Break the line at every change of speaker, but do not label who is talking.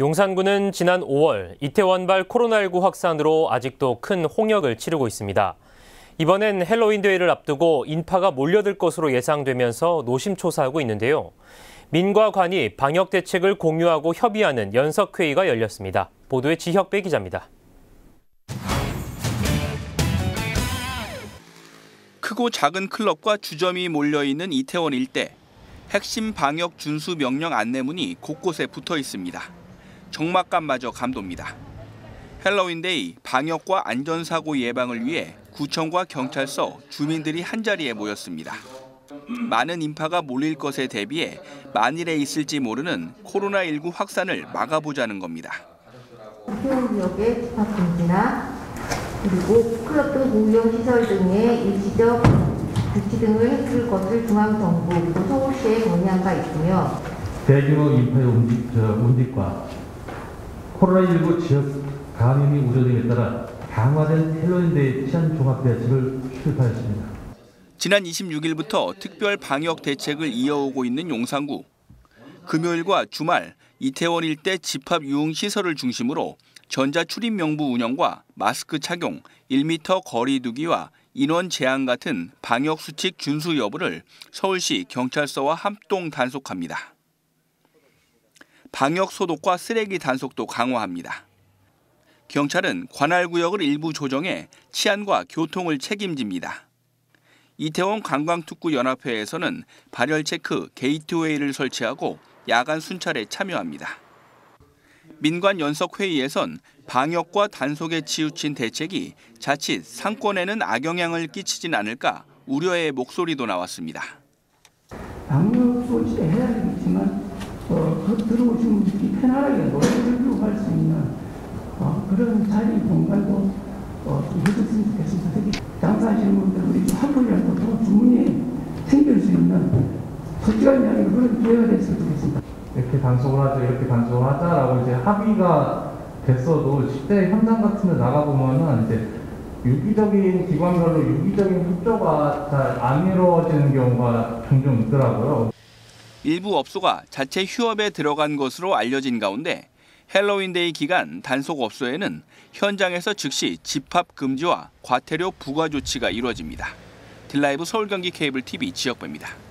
용산구는 지난 5월 이태원발 코로나19 확산으로 아직도 큰 홍역을 치르고 있습니다. 이번엔 헬로윈 대회를 앞두고 인파가 몰려들 것으로 예상되면서 노심초사하고 있는데요. 민과 관이 방역 대책을 공유하고 협의하는 연석회의가 열렸습니다. 보도에 지혁배 기자입니다.
크고 작은 클럽과 주점이 몰려 있는 이태원 일대. 핵심 방역 준수 명령 안내문이 곳곳에 붙어 있습니다. 적막감마저 감돕니다. 헬로윈데이 방역과 안전사고 예방을 위해 구청과 경찰서, 주민들이 한자리에 모였습니다. 많은 인파가 몰릴 것에 대비해 만일에 있을지 모르는 코로나19 확산을 막아보자는 겁니다.
구역의 집합 금지나 그리고 클럽 등 공용 시설 등의 일시적 조치 등을 해줄 것을 중앙정부 그리고 서울시에 건의한 바 있으며
대규모 인파의 움직, 저, 움직과 코로나19 지역 감염이 우려됨에 따라 강화된 헬로윈데이 치안 종합 대책을 출발했습니다.
지난 26일부터 특별 방역 대책을 이어오고 있는 용산구. 금요일과 주말 이태원 일대 집합 유흥 시설을 중심으로 전자 출입 명부 운영과 마스크 착용, 1m 거리 두기와 인원 제한 같은 방역 수칙 준수 여부를 서울시 경찰서와 합동 단속합니다. 방역 소독과 쓰레기 단속도 강화합니다. 경찰은 관할 구역을 일부 조정해 치안과 교통을 책임집니다. 이태원 관광특구 연합회에서는 발열 체크 게이트웨이를 설치하고 야간 순찰에 참여합니다. 민관 연석 회의에선 방역과 단속에 치우친 대책이 자칫 상권에는 악영향을 끼치진 않을까 우려의 목소리도 나왔습니다.
방역 조치를 해야 되겠지만 어, 그 들어오신 분들이 편안하게 노래를 부르고 할수 있는 어, 그런 자리 공간도 어, 해줬으면 좋겠습니다. 특히 장사하시는 분들 우리 좀 한풀이라도 더 주문이 생길 수 있는 솔직한 이야기 그런 기회가 됐으면 좋겠습니다.
이렇게 단속을 하자, 이렇게 단속을 하자라고 이제 합의가 됐어도 실제 현장 같은 데 나가보면은 이제 유기적인 기관별로 유기적인 협조가 잘 안 이루어지는 경우가 종종 있더라고요.
일부 업소가 자체 휴업에 들어간 것으로 알려진 가운데 헬로윈데이 기간 단속 업소에는 현장에서 즉시 집합 금지와 과태료 부과 조치가 이루어집니다. 딜라이브 서울 경기 케이블 TV 지역배입니다.